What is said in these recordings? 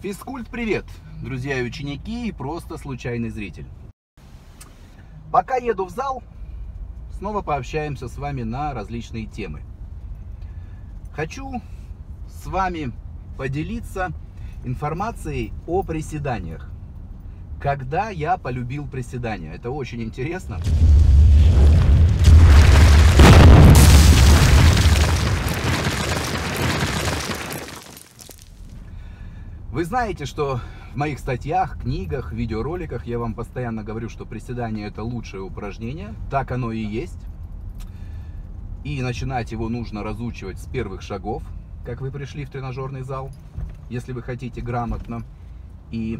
Физкульт, привет, друзья и ученики, и просто случайный зритель. Пока еду в зал, снова пообщаемся с вами на различные темы. Хочу с вами поделиться информацией о приседаниях. Когда я полюбил приседания. Это очень интересно. Вы знаете, что в моих статьях, книгах, видеороликах я вам постоянно говорю, что приседание это лучшее упражнение. Так оно и есть. И начинать его нужно разучивать с первых шагов, как вы пришли в тренажерный зал, если вы хотите грамотно и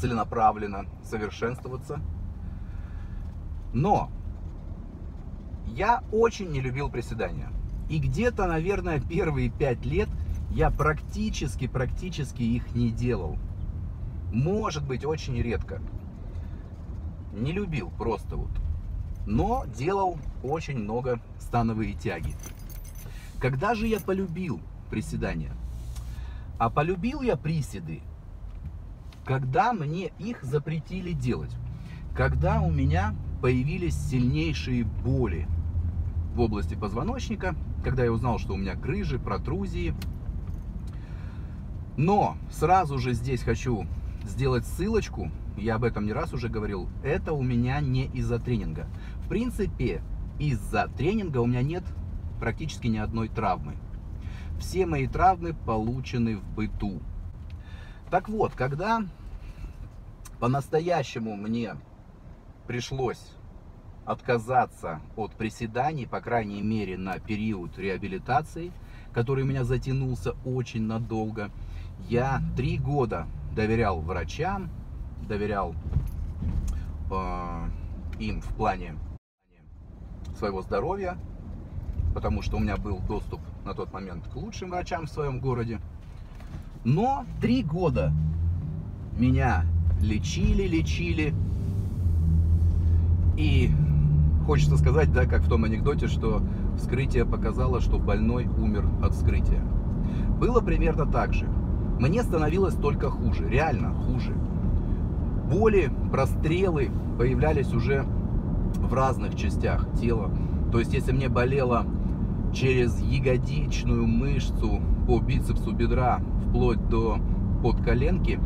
целенаправленно совершенствоваться. Но я очень не любил приседания. И где-то, наверное, первые пять лет я практически, практически их не делал. Может быть, очень редко. Не любил просто вот. Но делал очень много становые тяги. Когда же я полюбил приседания? А полюбил я приседы, когда мне их запретили делать. Когда у меня появились сильнейшие боли в области позвоночника, когда я узнал, что у меня грыжи, протрузии, но сразу же здесь хочу сделать ссылочку, я об этом не раз уже говорил, это у меня не из-за тренинга. В принципе, из-за тренинга у меня нет практически ни одной травмы. Все мои травмы получены в быту. Так вот, когда по-настоящему мне пришлось отказаться от приседаний, по крайней мере на период реабилитации, который у меня затянулся очень надолго, я три года доверял врачам, доверял э, им в плане своего здоровья, потому что у меня был доступ на тот момент к лучшим врачам в своем городе. Но три года меня лечили, лечили. И хочется сказать, да, как в том анекдоте, что вскрытие показало, что больной умер от вскрытия. Было примерно так же. Мне становилось только хуже, реально хуже. Боли, прострелы появлялись уже в разных частях тела. То есть, если мне болело через ягодичную мышцу по бицепсу бедра вплоть до подколенки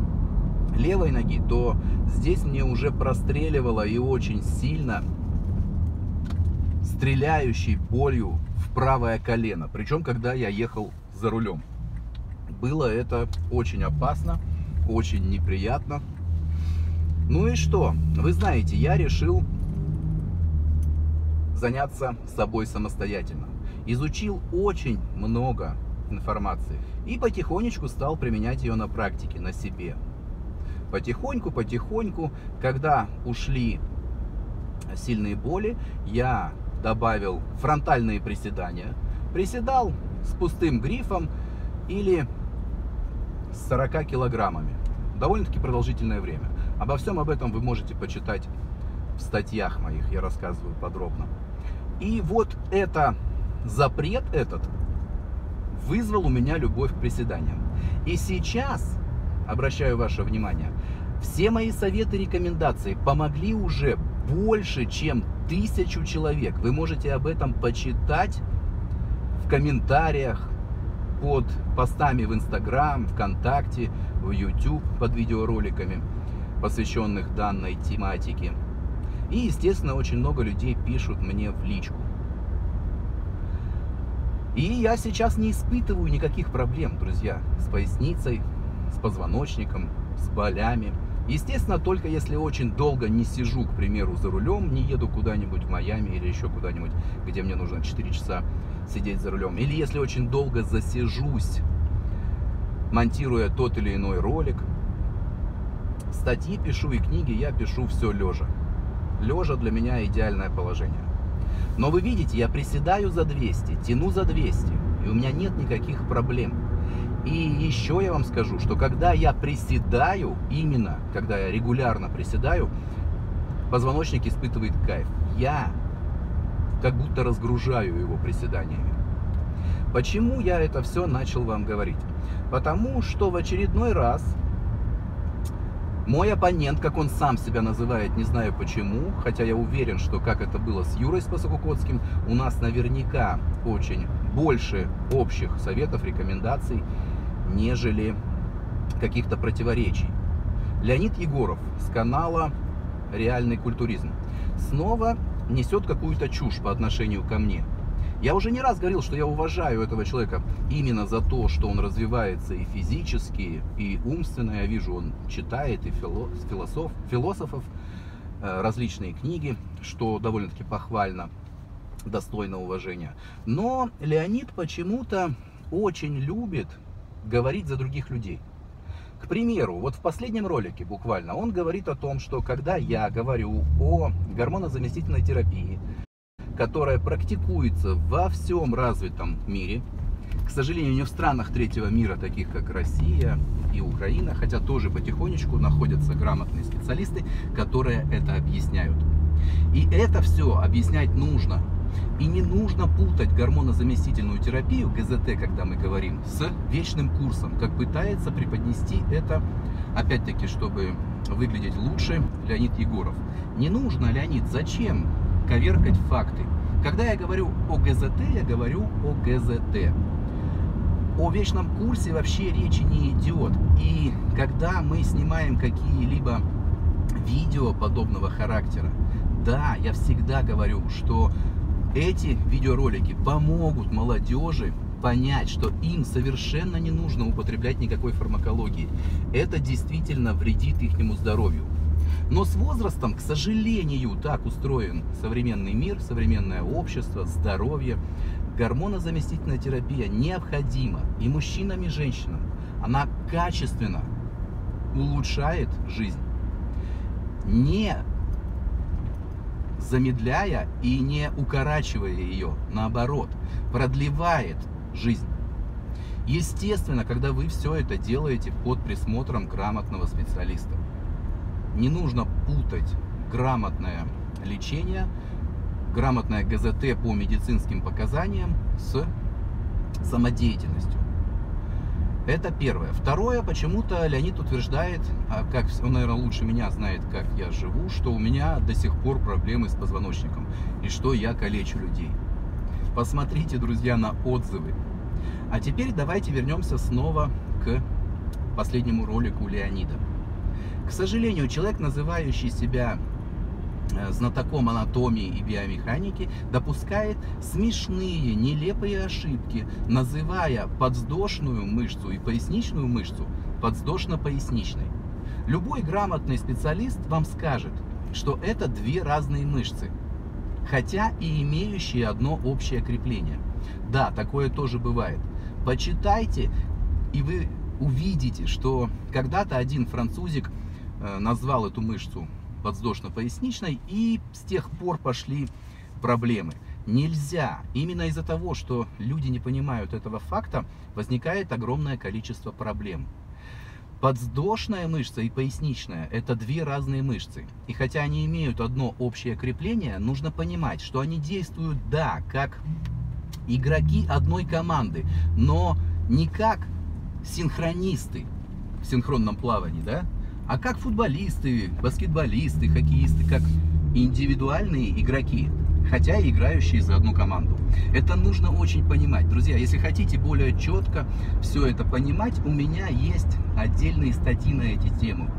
левой ноги, то здесь мне уже простреливало и очень сильно стреляющей болью в правое колено. Причем, когда я ехал за рулем было это очень опасно, очень неприятно. Ну и что? Вы знаете, я решил заняться собой самостоятельно. Изучил очень много информации и потихонечку стал применять ее на практике, на себе. Потихоньку, потихоньку, когда ушли сильные боли, я добавил фронтальные приседания. Приседал с пустым грифом или с 40 килограммами. Довольно-таки продолжительное время. Обо всем об этом вы можете почитать в статьях моих, я рассказываю подробно. И вот это, запрет этот вызвал у меня любовь к приседаниям. И сейчас, обращаю ваше внимание, все мои советы и рекомендации помогли уже больше, чем тысячу человек. Вы можете об этом почитать в комментариях, под постами в Инстаграм, ВКонтакте, в YouTube под видеороликами, посвященных данной тематике. И, естественно, очень много людей пишут мне в личку. И я сейчас не испытываю никаких проблем, друзья, с поясницей, с позвоночником, с болями. Естественно, только если очень долго не сижу, к примеру, за рулем, не еду куда-нибудь в Майами или еще куда-нибудь, где мне нужно 4 часа сидеть за рулем. Или если очень долго засижусь, монтируя тот или иной ролик. Статьи пишу и книги я пишу все лежа. Лежа для меня идеальное положение. Но вы видите, я приседаю за 200, тяну за 200, и у меня нет никаких проблем. И еще я вам скажу, что когда я приседаю, именно когда я регулярно приседаю, позвоночник испытывает кайф. Я как будто разгружаю его приседаниями. Почему я это все начал вам говорить? Потому что в очередной раз мой оппонент, как он сам себя называет, не знаю почему, хотя я уверен, что как это было с Юрой Спасокукотским, у нас наверняка очень больше общих советов, рекомендаций, нежели каких-то противоречий. Леонид Егоров с канала «Реальный культуризм» снова несет какую-то чушь по отношению ко мне. Я уже не раз говорил, что я уважаю этого человека именно за то, что он развивается и физически, и умственно. Я вижу, он читает и философ, философов, э, различные книги, что довольно-таки похвально, достойно уважения. Но Леонид почему-то очень любит говорить за других людей. К примеру, вот в последнем ролике буквально он говорит о том, что когда я говорю о гормонозаместительной терапии, которая практикуется во всем развитом мире, к сожалению, не в странах третьего мира, таких как Россия и Украина, хотя тоже потихонечку находятся грамотные специалисты, которые это объясняют. И это все объяснять нужно и не нужно путать гормонозаместительную терапию, ГЗТ, когда мы говорим, с вечным курсом, как пытается преподнести это, опять-таки, чтобы выглядеть лучше, Леонид Егоров. Не нужно, Леонид, зачем коверкать факты? Когда я говорю о ГЗТ, я говорю о ГЗТ. О вечном курсе вообще речи не идет. И когда мы снимаем какие-либо видео подобного характера, да, я всегда говорю, что эти видеоролики помогут молодежи понять, что им совершенно не нужно употреблять никакой фармакологии. Это действительно вредит их здоровью. Но с возрастом, к сожалению, так устроен современный мир, современное общество, здоровье. Гормонозаместительная терапия необходима и мужчинам, и женщинам. Она качественно улучшает жизнь. Не замедляя и не укорачивая ее, наоборот, продлевает жизнь. Естественно, когда вы все это делаете под присмотром грамотного специалиста. Не нужно путать грамотное лечение, грамотное ГЗТ по медицинским показаниям с самодеятельностью. Это первое. Второе, почему-то Леонид утверждает, а как он, наверное, лучше меня знает, как я живу, что у меня до сих пор проблемы с позвоночником и что я калечу людей. Посмотрите, друзья, на отзывы. А теперь давайте вернемся снова к последнему ролику Леонида. К сожалению, человек, называющий себя знатоком анатомии и биомеханики допускает смешные, нелепые ошибки, называя подвздошную мышцу и поясничную мышцу подвздошно-поясничной. Любой грамотный специалист вам скажет, что это две разные мышцы, хотя и имеющие одно общее крепление. Да, такое тоже бывает. Почитайте, и вы увидите, что когда-то один французик э, назвал эту мышцу подвздошно-поясничной, и с тех пор пошли проблемы. Нельзя. Именно из-за того, что люди не понимают этого факта, возникает огромное количество проблем. Подвздошная мышца и поясничная – это две разные мышцы. И хотя они имеют одно общее крепление, нужно понимать, что они действуют, да, как игроки одной команды, но не как синхронисты в синхронном плавании, да? А как футболисты, баскетболисты, хоккеисты, как индивидуальные игроки, хотя и играющие за одну команду. Это нужно очень понимать. Друзья, если хотите более четко все это понимать, у меня есть отдельные статьи на эти темы.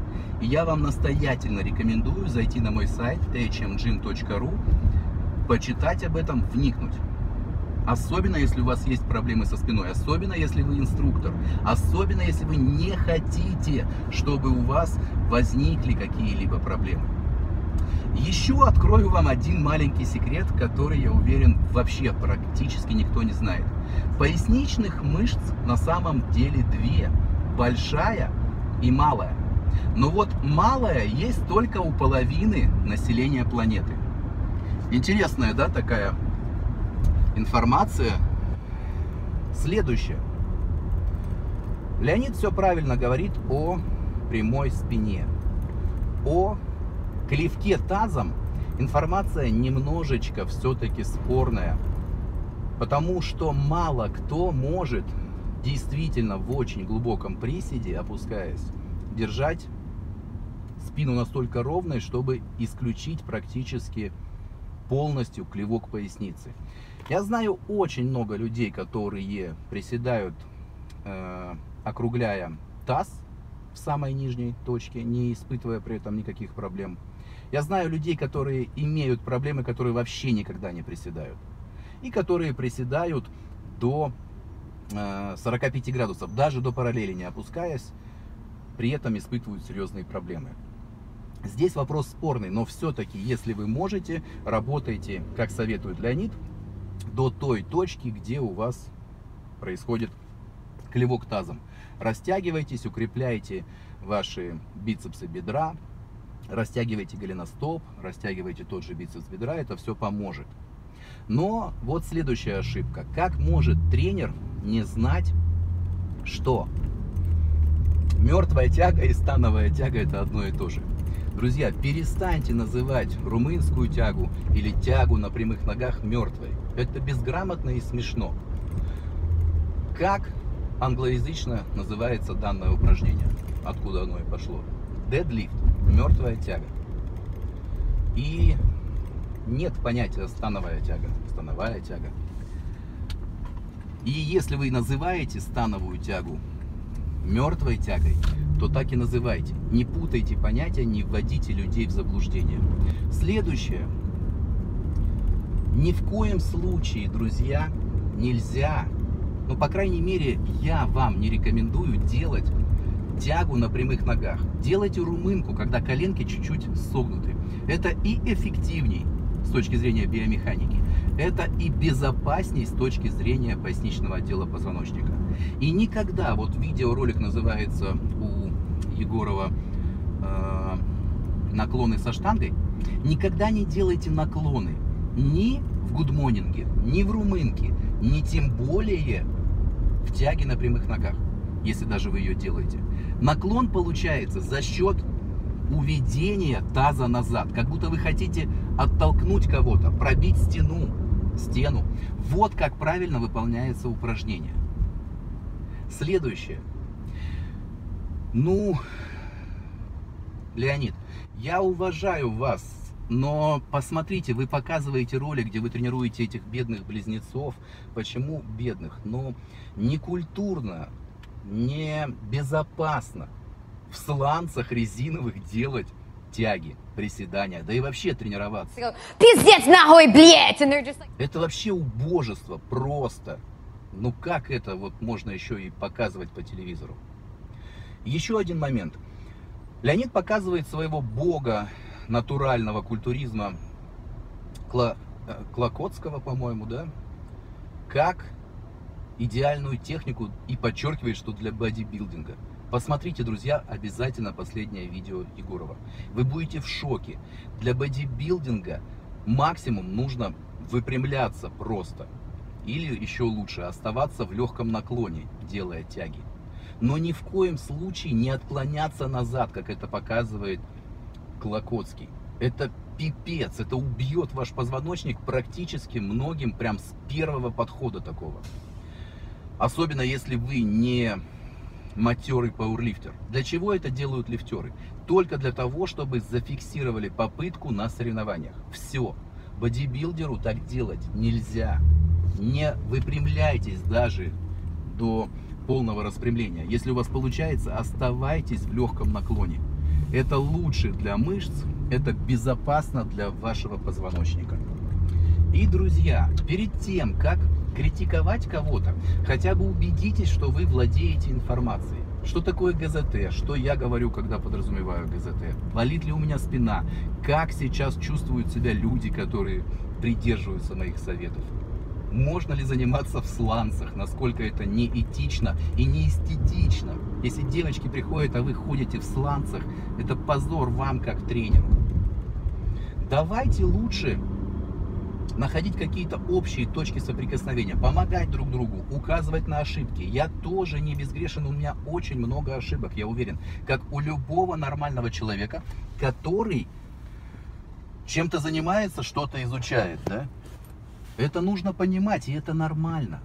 И я вам настоятельно рекомендую зайти на мой сайт hmgym.ru, почитать об этом, вникнуть. Особенно, если у вас есть проблемы со спиной, особенно, если вы инструктор, особенно, если вы не хотите, чтобы у вас возникли какие-либо проблемы. Еще открою вам один маленький секрет, который, я уверен, вообще практически никто не знает. Поясничных мышц на самом деле две. Большая и малая. Но вот малая есть только у половины населения планеты. Интересная, да, такая информация следующая. Леонид все правильно говорит о прямой спине. О клевке тазом информация немножечко все-таки спорная. Потому что мало кто может действительно в очень глубоком приседе, опускаясь, держать спину настолько ровной, чтобы исключить практически полностью клевок поясницы. Я знаю очень много людей, которые приседают, э, округляя таз в самой нижней точке, не испытывая при этом никаких проблем. Я знаю людей, которые имеют проблемы, которые вообще никогда не приседают. И которые приседают до 45 э, градусов, даже до параллели не опускаясь, при этом испытывают серьезные проблемы. Здесь вопрос спорный, но все-таки, если вы можете, работайте, как советует Леонид, до той точки, где у вас происходит клевок тазом. Растягивайтесь, укрепляйте ваши бицепсы бедра, растягивайте голеностоп, растягивайте тот же бицепс бедра, это все поможет. Но вот следующая ошибка. Как может тренер не знать, что мертвая тяга и становая тяга это одно и то же? Друзья, перестаньте называть румынскую тягу или тягу на прямых ногах мертвой. Это безграмотно и смешно. Как англоязычно называется данное упражнение? Откуда оно и пошло? Deadlift, мертвая тяга. И нет понятия становая тяга, становая тяга. И если вы называете становую тягу мертвой тягой, то так и называйте. Не путайте понятия, не вводите людей в заблуждение. Следующее. Ни в коем случае, друзья, нельзя, ну, по крайней мере, я вам не рекомендую делать тягу на прямых ногах. Делайте румынку, когда коленки чуть-чуть согнуты. Это и эффективней с точки зрения биомеханики. Это и безопасней с точки зрения поясничного отдела позвоночника. И никогда, вот видеоролик называется у Егорова э, «Наклоны со штангой», никогда не делайте наклоны ни в гудмонинге, ни в румынке, ни тем более в тяге на прямых ногах, если даже вы ее делаете. Наклон получается за счет уведения таза назад, как будто вы хотите оттолкнуть кого-то, пробить стену, стену. Вот как правильно выполняется упражнение. Следующее. Ну, Леонид, я уважаю вас, но посмотрите, вы показываете ролик, где вы тренируете этих бедных близнецов. Почему бедных? Ну, не культурно, не безопасно в сланцах резиновых делать тяги, приседания, да и вообще тренироваться. Пиздец нахуй, блядь! Это вообще убожество просто. Ну как это вот можно еще и показывать по телевизору? Еще один момент. Леонид показывает своего бога натурального культуризма Кла... Э, Клокотского, по-моему, да? Как идеальную технику и подчеркивает, что для бодибилдинга. Посмотрите, друзья, обязательно последнее видео Егорова. Вы будете в шоке. Для бодибилдинга максимум нужно выпрямляться просто. Или еще лучше, оставаться в легком наклоне, делая тяги. Но ни в коем случае не отклоняться назад, как это показывает Клокотский. Это пипец, это убьет ваш позвоночник практически многим прям с первого подхода такого. Особенно если вы не матерый пауэрлифтер. Для чего это делают лифтеры? Только для того, чтобы зафиксировали попытку на соревнованиях. Все. Бодибилдеру так делать нельзя. Не выпрямляйтесь даже до полного распрямления. Если у вас получается, оставайтесь в легком наклоне. Это лучше для мышц, это безопасно для вашего позвоночника. И, друзья, перед тем, как критиковать кого-то, хотя бы убедитесь, что вы владеете информацией. Что такое ГЗТ? Что я говорю, когда подразумеваю ГЗТ? Болит ли у меня спина? Как сейчас чувствуют себя люди, которые придерживаются моих советов? Можно ли заниматься в сланцах? Насколько это неэтично и не эстетично? Если девочки приходят, а вы ходите в сланцах, это позор вам как тренеру. Давайте лучше находить какие-то общие точки соприкосновения, помогать друг другу, указывать на ошибки. Я тоже не безгрешен, у меня очень много ошибок, я уверен, как у любого нормального человека, который чем-то занимается, что-то изучает, да? Это нужно понимать, и это нормально.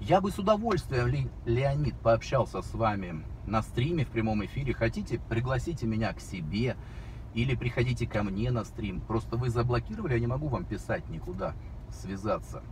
Я бы с удовольствием, Леонид, пообщался с вами на стриме в прямом эфире. Хотите, пригласите меня к себе или приходите ко мне на стрим. Просто вы заблокировали, я не могу вам писать никуда, связаться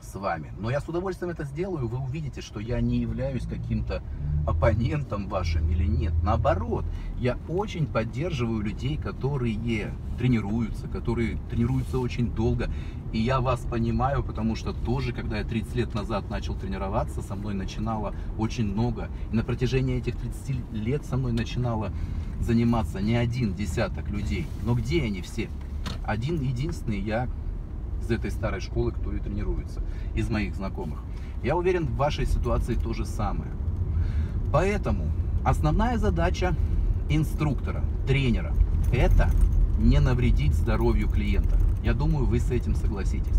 с вами. Но я с удовольствием это сделаю, вы увидите, что я не являюсь каким-то оппонентом вашим или нет. Наоборот, я очень поддерживаю людей, которые тренируются, которые тренируются очень долго. И я вас понимаю, потому что тоже, когда я 30 лет назад начал тренироваться, со мной начинало очень много. И на протяжении этих 30 лет со мной начинало заниматься не один десяток людей. Но где они все? Один единственный я из этой старой школы, кто и тренируется, из моих знакомых. Я уверен, в вашей ситуации то же самое. Поэтому основная задача инструктора, тренера, это не навредить здоровью клиента. Я думаю, вы с этим согласитесь.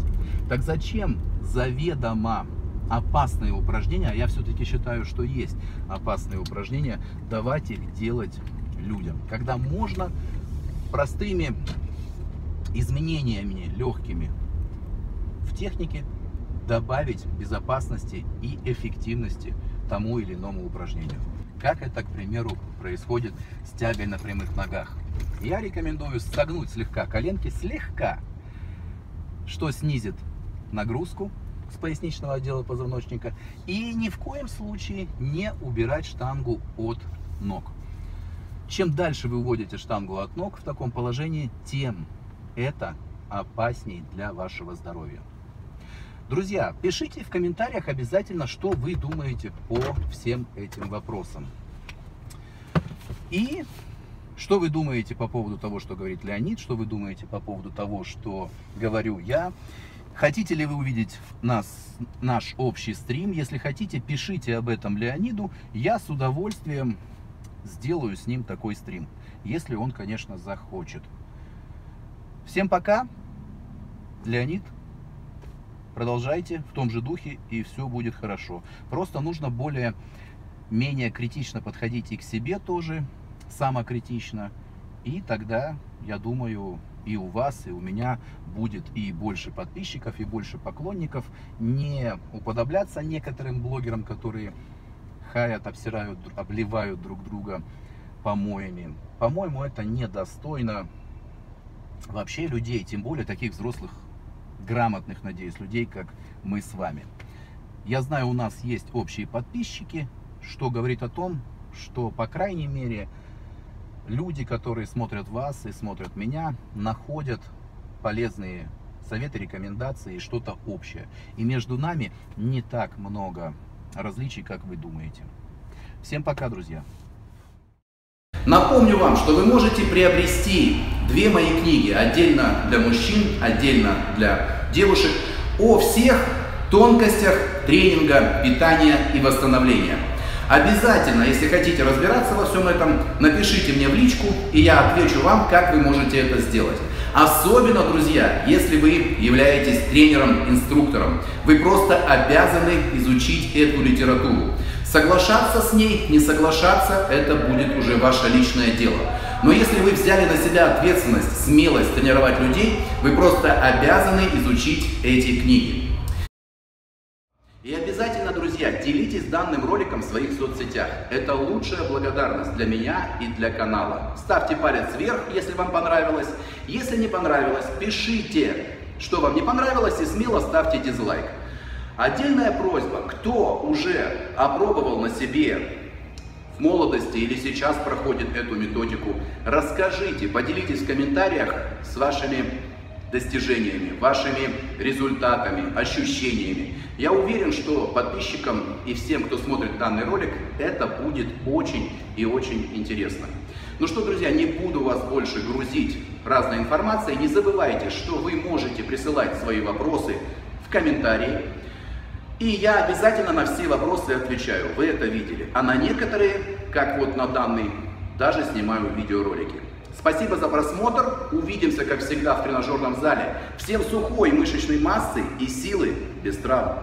Так зачем заведомо опасные упражнения, а я все-таки считаю, что есть опасные упражнения, давать их делать людям. Когда можно простыми изменениями легкими в технике добавить безопасности и эффективности тому или иному упражнению. Как это, к примеру, происходит с тягой на прямых ногах. Я рекомендую согнуть слегка коленки, слегка, что снизит нагрузку с поясничного отдела позвоночника и ни в коем случае не убирать штангу от ног. Чем дальше вы уводите штангу от ног в таком положении, тем это опаснее для вашего здоровья. Друзья, пишите в комментариях обязательно, что вы думаете по всем этим вопросам. И что вы думаете по поводу того, что говорит Леонид, что вы думаете по поводу того, что говорю я. Хотите ли вы увидеть нас, наш общий стрим? Если хотите, пишите об этом Леониду. Я с удовольствием сделаю с ним такой стрим, если он, конечно, захочет. Всем пока. Леонид продолжайте в том же духе, и все будет хорошо. Просто нужно более, менее критично подходить и к себе тоже, самокритично, и тогда, я думаю, и у вас, и у меня будет и больше подписчиков, и больше поклонников. Не уподобляться некоторым блогерам, которые хаят, обсирают, обливают друг друга помоями. По-моему, это недостойно вообще людей, тем более таких взрослых грамотных, надеюсь, людей, как мы с вами. Я знаю, у нас есть общие подписчики, что говорит о том, что, по крайней мере, люди, которые смотрят вас и смотрят меня, находят полезные советы, рекомендации и что-то общее. И между нами не так много различий, как вы думаете. Всем пока, друзья! Напомню вам, что вы можете приобрести две мои книги, отдельно для мужчин, отдельно для девушек, о всех тонкостях тренинга, питания и восстановления. Обязательно, если хотите разбираться во всем этом, напишите мне в личку, и я отвечу вам, как вы можете это сделать. Особенно, друзья, если вы являетесь тренером, инструктором, вы просто обязаны изучить эту литературу. Соглашаться с ней, не соглашаться, это будет уже ваше личное дело. Но если вы взяли на себя ответственность, смелость тренировать людей, вы просто обязаны изучить эти книги. И обязательно, друзья, делитесь данным роликом в своих соцсетях. Это лучшая благодарность для меня и для канала. Ставьте палец вверх, если вам понравилось. Если не понравилось, пишите, что вам не понравилось, и смело ставьте дизлайк. Отдельная просьба, кто уже опробовал на себе в молодости или сейчас проходит эту методику, расскажите, поделитесь в комментариях с вашими достижениями, вашими результатами, ощущениями. Я уверен, что подписчикам и всем, кто смотрит данный ролик, это будет очень и очень интересно. Ну что, друзья, не буду вас больше грузить разной информацией. Не забывайте, что вы можете присылать свои вопросы в комментарии. И я обязательно на все вопросы отвечаю, вы это видели. А на некоторые, как вот на данный, даже снимаю видеоролики. Спасибо за просмотр, увидимся, как всегда, в тренажерном зале. Всем сухой мышечной массы и силы без травм.